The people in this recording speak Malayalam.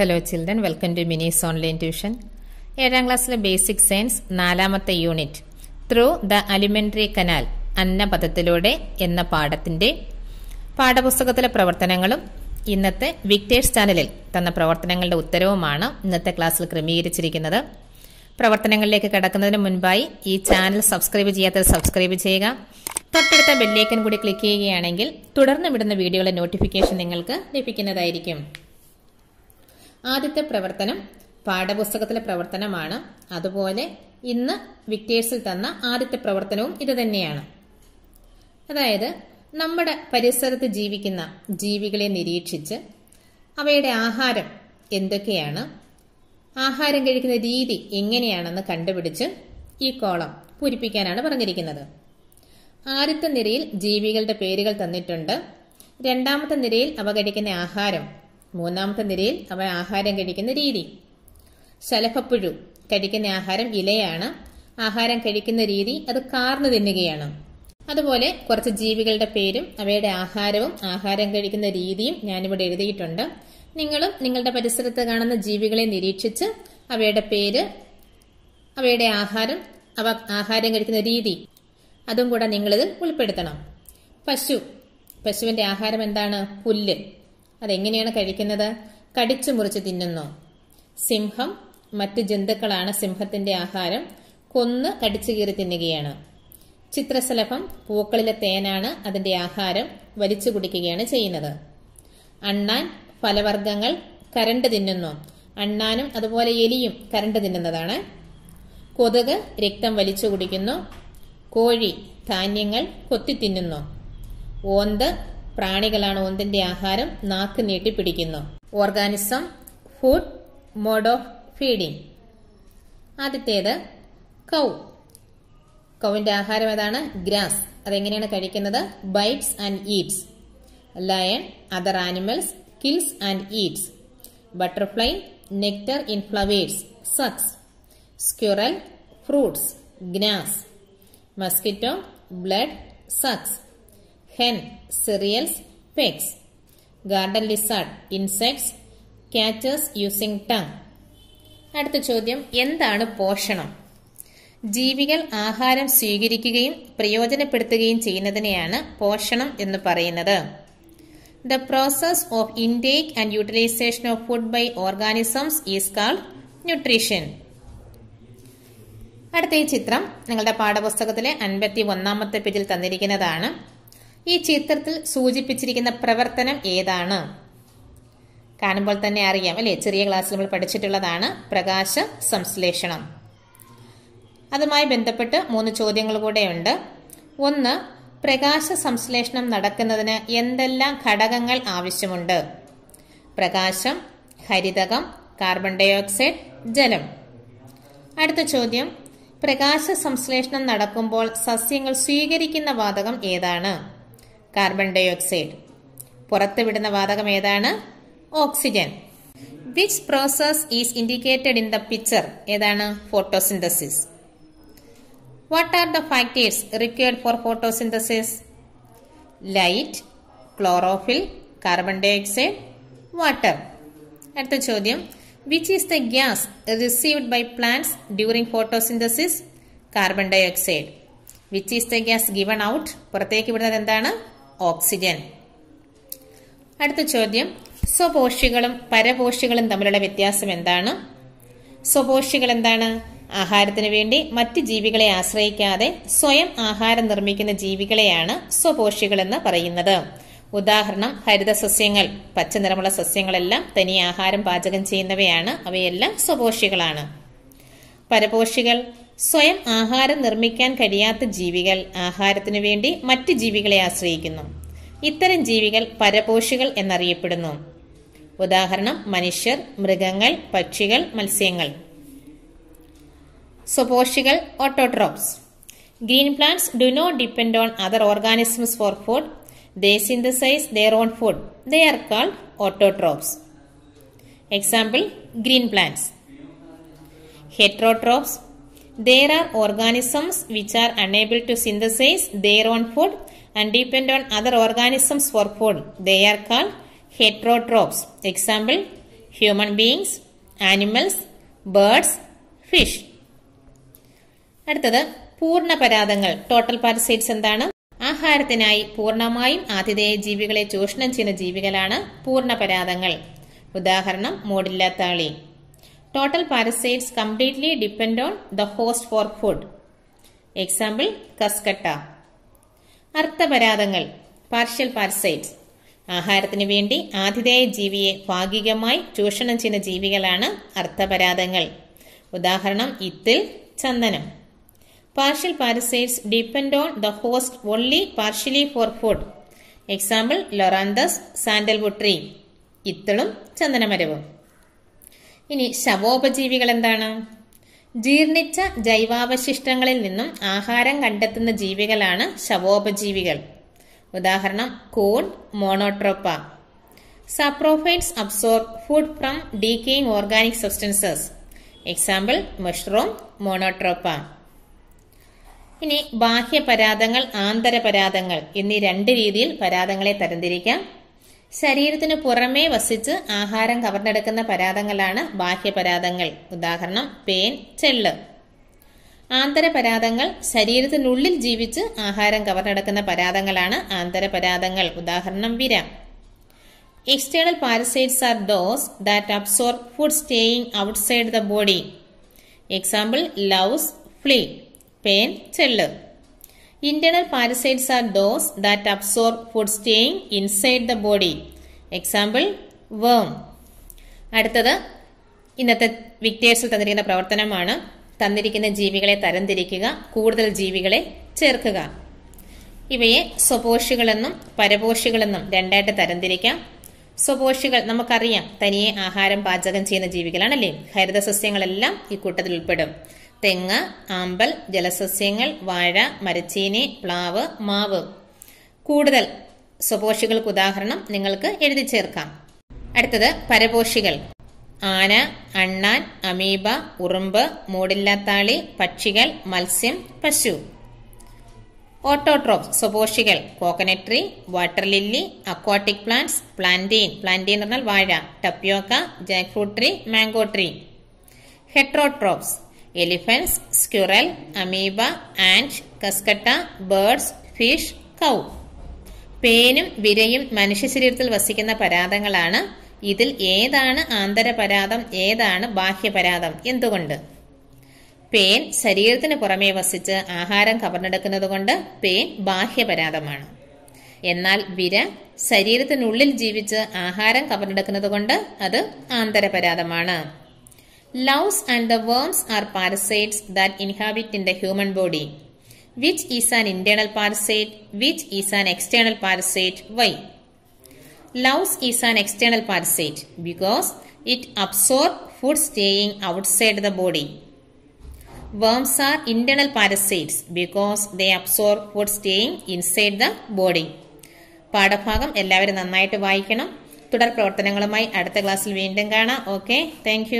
Hello children welcome to Mini's online tuition ഏഴാം ക്ലാസ്സിലെ ബേസിക് സയൻസ് നാലാമത്തെ unit through the alimentary canal അന്നപഥത്തിലൂടെ എന്ന പാഠത്തിന്റെ പാഠപുസ്തകത്തിലെ പ്രവർത്തനങ്ങളും ഇന്നത്തെ വിക്ടേഴ്സ് ചാനലിൽ തന്ന പ്രവർത്തനങ്ങളുടെ ഉത്തരവുമാണ് ഇന്നത്തെ ക്ലാസ്സിൽ ക്രമീകരിച്ചിരിക്കുന്നത്. പ്രവർത്തനങ്ങളിലേക്ക് കടക്കുന്നതിന് മുൻപായി ഈ ചാനൽ സബ്സ്ക്രൈബ് ചെയ്യാത്തത് സബ്സ്ക്രൈബ് ചെയ്യുക. തൊട്ടടുത്ത ബെല്ലേക്കൻ കൂടി ക്ലിക്ക് ചെയ്യുകയാണെങ്കിൽ തുടർന്ന് വിടുന്ന വീഡിയോയുടെ നോട്ടിഫിക്കേഷൻ നിങ്ങൾക്ക് ലഭിക്കുന്നതായിരിക്കും. ആദ്യത്തെ പ്രവർത്തനം പാഠപുസ്തകത്തിലെ പ്രവർത്തനമാണ്. അതുപോലെ ഇന്ന് വിക്ടേഴ്സിൽ തന്ന ആദ്യത്തെ പ്രവർത്തനവും ഇത് തന്നെയാണ്. അതായത് നമ്മുടെ പരിസരത്ത് ജീവിക്കുന്ന ജീവികളെ നിരീക്ഷിച്ച് അവയുടെ ആഹാരം എന്തൊക്കെയാണ് ആഹാരം കഴിക്കുന്ന രീതി എങ്ങനെയാണെന്ന് കണ്ടുപിടിച്ച് ഈ കോളം പൂരിപ്പിക്കാനാണ് പറഞ്ഞിരിക്കുന്നത്. ആദ്യത്തെ നിരയിൽ ജീവികളുടെ പേരുകൾ തന്നിട്ടുണ്ട്. രണ്ടാമത്തെ നിരയിൽ അവ കഴിക്കുന്ന ആഹാരം മൂന്നാമത്തെ നിരയിൽ അവ ആഹാരം കഴിക്കുന്ന രീതി. ശലഭപ്പുഴു കഴിക്കുന്ന ആഹാരം ഇലയാണ്. ആഹാരം കഴിക്കുന്ന രീതി അത് കാർന്നു തിന്നുകയാണ്. അതുപോലെ കുറച്ച് ജീവികളുടെ പേരും അവയുടെ ആഹാരവും ആഹാരം കഴിക്കുന്ന രീതിയും ഞാനിവിടെ എഴുതിയിട്ടുണ്ട്. നിങ്ങളും നിങ്ങളുടെ പരിസരത്ത് കാണുന്ന ജീവികളെ നിരീക്ഷിച്ച് അവയുടെ പേര് അവയുടെ ആഹാരം അവ ആഹാരം കഴിക്കുന്ന രീതി. അതും കൂടെ നിങ്ങളിതിൽ ഉൾപ്പെടുത്തണം. പശു. പശുവിന്റെ ആഹാരം എന്താണ്? പുല്ല്. അതെങ്ങനെയാണ് കഴിക്കുന്നത്? കടിച്ചു മുറിച്ച് തിന്നുന്നു? സിംഹം മറ്റു ജന്തുക്കളാണ് സിംഹത്തിന്റെ ആഹാരം. കൊന്ന് കടിച്ചു കീറി തിന്നുകയാണ്. ചിത്രശലഭം പൂക്കളിലെ തേനാണ് അതിന്റെ ആഹാരം. വലിച്ചു കുടിക്കുകയാണ് ചെയ്യുന്നത്. അണ്ണാൻ ഫലവർഗങ്ങൾ കരണ്ട് തിന്നുന്നു. അണ്ണാനും അതുപോലെ എലിയും കരണ്ട് തിന്നുന്നതാണ്. കൊതുക് രക്തം വലിച്ചു കുടിക്കുന്നു. കോഴി ധാന്യങ്ങൾ കൊത്തി തിന്നുന്നു. ഓന്ത് പ്രാണികളാണ് ഒന്നിന്റെ ആഹാരം നാക്ക് നീട്ടി പിടിക്കുന്നു. Organism food mode of feeding ആദ്യത്തേത് കൗ. കൗവിന്റെ ആഹാരം ഏതാണ്? ഗ്രാസ്. അതെങ്ങനെയാണ് കഴിക്കുന്നത്? Bites and eats. Lion other animals kills and eats. Butterfly nectar in flowers sucks squirrel fruits gnaws mosquito blood sucks hen, cereals, pigs. Garden lizard, insects, catches using tongue. അടുത്ത ചോദ്യം എന്താണ് പോഷണം? ജീവികൾ ആഹാരം സ്വീകരിക്കുകയും പ്രയോജനപ്പെടുത്തുകയും ചെയ്യുന്നതിനെയാണ് പോഷണം എന്ന് പറയുന്നത്. The process of intake and utilisation of food by organisms is called nutrition അടുത്ത ഈ ചിത്രം നിങ്ങളുടെ പാഠപുസ്തകത്തിലെ അൻപത്തി ഒന്നാമത്തെ പേജിൽ തന്നിരിക്കുന്നതാണ്. ഈ ചിത്രത്തിൽ സൂചിപ്പിച്ചിരിക്കുന്ന പ്രവർത്തനം ഏതാണ്? കാണുമ്പോൾ തന്നെ അറിയാം അല്ലെ? ചെറിയ ക്ലാസ്സിൽ നമ്മൾ പഠിച്ചിട്ടുള്ളതാണ് പ്രകാശ സംശ്ലേഷണം. അതുമായി ബന്ധപ്പെട്ട് മൂന്ന് ചോദ്യങ്ങൾ കൂടെയുണ്ട്. ഒന്ന് പ്രകാശ സംശ്ലേഷണം നടക്കുന്നതിന് എന്തെല്ലാം ഘടകങ്ങൾ ആവശ്യമുണ്ട്? പ്രകാശം ഹരിതകം കാർബൺ ഡയോക്സൈഡ് ജലം. അടുത്ത ചോദ്യം പ്രകാശ സംശ്ലേഷണം നടക്കുമ്പോൾ സസ്യങ്ങൾ സ്വീകരിക്കുന്ന വാതകം ഏതാണ്? കാർബൺ ഡൈ ഓക്സൈഡ് പുറത്തുവിടുന്ന വാതകം ഏതാണ്? Oxygen. Which process is indicated in the picture ഏതാണ്? Photosynthesis what are the factors required for photosynthesis light chlorophyll carbon dioxide water അടുത്ത ചോദ്യം. Which is the gas received by plants during photosynthesis carbon dioxide which is the gas given out പുറത്തേക്ക് വിടുന്നത് എന്താണ്? ഓക്സിജൻ. അടുത്ത ചോദ്യം. സ്വപോഷികളും പരപോഷികളും തമ്മിലുള്ള വ്യത്യാസം എന്താണ്? സ്വപോഷികൾ എന്താണ്? ആഹാരത്തിന് വേണ്ടി മറ്റ് ജീവികളെ ആശ്രയിക്കാതെ സ്വയം ആഹാരം നിർമ്മിക്കുന്ന ജീവികളെയാണ് സ്വപോഷികൾ എന്ന് പറയുന്നത്. ഉദാഹരണം ഹരിതസസ്യങ്ങൾ പച്ച നിറമുള്ള സസ്യങ്ങളെല്ലാം തനി ആഹാരം പാചകം ചെയ്യുന്നവയാണ്. അവയെല്ലാം സ്വപോഷികളാണ്. പരപോഷികൾ സ്വയം ആഹാരം നിർമ്മിക്കാൻ കഴിയാത്ത ജീവികൾ ആഹാരത്തിനു വേണ്ടി മറ്റ് ജീവികളെ ആശ്രയിക്കുന്നു. ഇത്തരം ജീവികൾ പരപോഷികൾ എന്നറിയപ്പെടുന്നു. ഉദാഹരണം മനുഷ്യർ മൃഗങ്ങൾ പക്ഷികൾ മത്സ്യങ്ങൾ. സ്വപോഷികൾ autotrophs. Green plants do not depend on other organisms for food. They synthesise their own food. They are called autotrophs. Example green plants. heterotrophs there are organisms which are unable to synthesize their own food and depend on other organisms for food they are called heterotrophs example human beings, animals, birds, fish. അടുത്തത് പൂർണ പരാതങ്ങൾ ടോട്ടൽ പാരസൈറ്റ്സ് എന്താണ് ആഹാരത്തിനായി പൂർണമായും ആതിഥേയ ജീവികളെ ചൂഷണം ചെയ്യുന്ന ജീവികളാണ് പൂർണ പരാതങ്ങൾ ഉദാഹരണം മൂടില്ലാത്താളി total parasites completely depend on the host for food example cuscuta അർത്ഥപരാദങ്ങൾ partial parasites ആഹാരത്തിന് വേണ്ടി ആതിഥേയ ജീവിയെ ഭാഗികമായി ചൂഷണം ചെയ്യുന്ന ജീവികളാണ് അർത്ഥപരാദങ്ങൾ ഉദാഹരണം ഇത്തിൽ ചന്ദനം. Partial parasites depend on the host only partially for food example loranthus sandalwood tree ഇത്തിളും ചന്ദനമരവും. ഇനി ശവോപജീവികൾ എന്താണ് ജീർണിച്ച ജൈവാവശിഷ്ടങ്ങളിൽ നിന്നും ആഹാരം കണ്ടെത്തുന്ന ജീവികളാണ് ശവോപജീവികൾ. ഉദാഹരണം കോൺ monotropa. Saprophytes absorb food from decaying organic substances. Example mushroom monotropa ഇനി ബാഹ്യപരാതങ്ങൾ ആന്തരപരാതങ്ങൾ എന്നീ രണ്ട് രീതിയിൽ പരാതങ്ങളെ തരംതിരിക്കാം. ശരീരത്തിന് പുറമേ വസിച്ച് ആഹാരം കവർന്നെടുക്കുന്ന പരാതങ്ങളാണ് ബാഹ്യപരാതങ്ങൾ ഉദാഹരണം പേൻ ചെള്ള്. ആന്തരപരാതങ്ങൾ ശരീരത്തിനുള്ളിൽ ജീവിച്ച് ആഹാരം കവർന്നെടുക്കുന്ന പരാതങ്ങളാണ് ആന്തരപരാതങ്ങൾ ഉദാഹരണം വിര. External parasites are those that absorb food staying outside the body example louse flea പേൻ ചെള്ള്. Internal parasites are those that absorb food staying inside the body example worm അടുത്തത് ഇന്നത്തെ വിക്ടേഴ്സിൽ തന്നിരിക്കുന്ന പ്രവർത്തനമാണ് തന്നിരിക്കുന്ന ജീവികളെ തരംതിരിക്കുക കൂടുതൽ ജീവികളെ ചേർക്കുക. ഇവയെ സ്വപോഷികളെന്നും പരപോഷികളെന്നും രണ്ടായിട്ട് തരംതിരിക്കാം. സ്വപോഷികൾ നമുക്കറിയാം തനിയെ ആഹാരം പാചകം ചെയ്യുന്ന ജീവികളാണല്ലേ? ഹരിതസസ്യങ്ങളെല്ലാം ഈ കൂട്ടത്തിൽ ഉൾപ്പെടും. തെങ്ങ് ആമ്പൽ ജലസസ്യങ്ങൾ വാഴ മരച്ചീനി പ്ലാവ് മാവ്. കൂടുതൽ സ്വപോഷികൾക്ക് ഉദാഹരണം നിങ്ങൾക്ക് എഴുതി ചേർക്കാം. അടുത്തത് പരപോഷികൾ. ആന അണ്ണാൻ അമീബ ഉറുമ്പ് മൂടില്ലാത്താളി പക്ഷികൾ മത്സ്യം പശു. Autotroph സ്വപോഷികൾ. Coconut tree water lily aquatic plants plantain. Plantain എന്ന് പറഞ്ഞാൽ വാഴ tapioca jackfruit tree mango tree. Heterotrophs elephants squirrel amoeba and cuscuta birds fish cow പേനും വിരയും മനുഷ്യ ശരീരത്തിൽ വസിക്കുന്ന പരാതങ്ങളാണ്. ഇതിൽ ഏതാണ് ആന്തരപരാതം ഏതാണ് ബാഹ്യപരാതം എന്തുകൊണ്ട്? പേൻ ശരീരത്തിന് പുറമേ വസിച്ച് ആഹാരം കവർന്നെടുക്കുന്നതുകൊണ്ട് പേൻ ബാഹ്യപരാതമാണ്. എന്നാൽ വിര ശരീരത്തിനുള്ളിൽ ജീവിച്ച് ആഹാരം കവർന്നെടുക്കുന്നതുകൊണ്ട് അത് ആന്തരപരാതമാണ്. Louse and the worms are parasites that inhabit in the human body which is an internal parasite which is an external parasite why louse is an external parasite because it absorb food staying outside the body worms are internal parasites because they absorb food staying inside the body. പാഠഭാഗം എല്ലാവരും നന്നായിട്ട് വായിക്കണം. തുടർ പ്രവർത്തനങ്ങളുമായി അടുത്ത ക്ലാസ്സിൽ വീണ്ടും കാണാം. Okay thank